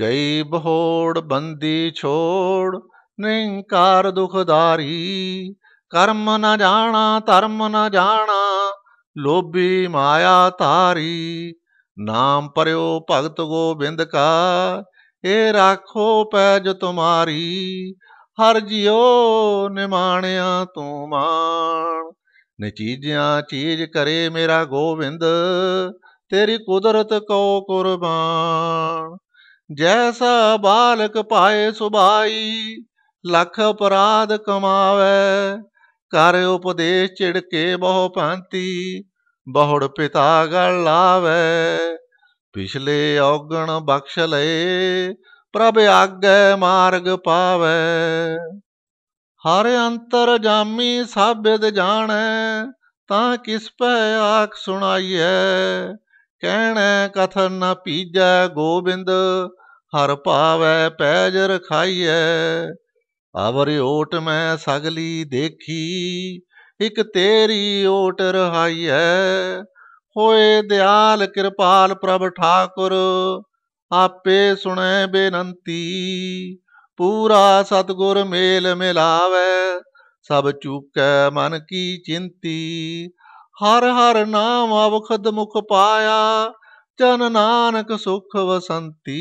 ਗਈ ਬਹੋੜ ਬੰਦੀ ਛੋੜ ਨਿੰਕਾਰ ਦੁਖਦਾਰੀ। ਕਰਮ ਨਾ ਜਾਣਾ, ਧਰਮ ਨਾ ਜਾਣਾ, ਲੋਭੀ ਮਾਇਆ ਧਾਰੀ। ਨਾਮ ਪਰਿਓ ਭਗਤ ਗੋਬਿੰਦ ਕਾ, ਏ ਰਾਖੋ ਪੈਜ ਤੁਮਾਰੀ। ਹਰ ਜਿਉ ਨਿਮਾਣਿਆ ਤੂੰ ਮਾਣ। ਨਚੀਜਿਆਂ ਚੀਜ਼ ਕਰੇ ਮੇਰਾ ਗੋਬਿੰਦ, ਤੇਰੀ ਕੁਦਰਤ ਕੋ ਕੁਰਬਾਨ। ਜੈਸਾ ਬਾਲਕ ਪਾਏ ਸੁਭਾਈ ਲੱਖ ਅਪਰਾਧ ਕਮਾਵੇ। ਕਰ ਉਪਦੇਸ਼ ਚਿੜਕੇ ਬਹੁ ਭਾਂਤੀ, ਬਹੁੜ ਪਿਤਾ ਗਲ ਲਾਵੇ। ਪਿਛਲੇ ਔਗਣ ਬਖਸ਼ ਲਏ, ਪ੍ਰਭ ਆਗੇ ਮਾਰਗ ਪਾਵੇ। ਹਰ ਅੰਤਰ ਜਾਮੀ ਸਾਬਿਦ ਜਾਣੈ, ਤਾਂ ਕਿਸ ਪੈ ਆਖ ਸੁਣਾਈਐ। ਕਹਿਣੈ ਕਥਨ ਨ ਪੀਜੈ ਗੋਬਿੰਦ, ਹਰ ਭਾਵੈ ਪੈਜ ਰਖਾਈਐ। ਅਵਰ ਓਟ ਮੈਂ ਸਗਲੀ ਦੇਖੀ, ਇਕ ਤੇਰੀ ਓਟ ਰਹਾਈਐ। ਹੋਏ ਦਿਆਲ ਕਿਰਪਾਲ ਪ੍ਰਭ ਠਾਕੁਰ, ਆਪੇ ਸੁਣੈ ਬੇਨੰਤੀ। ਪੂਰਾ ਸਤਗੁਰ ਮੇਲ ਮਿਲਾਵੇ, ਸਭ ਚੂਕੈ ਮਨ ਕੀ ਚਿੰਤੀ। ਹਰ ਹਰ ਨਾਮ ਅਵਖਦ ਮੁਖ ਪਾਇਆ ਜਨ ਨਾਨਕ ਸੁਖ ਵਸੰਤੀ।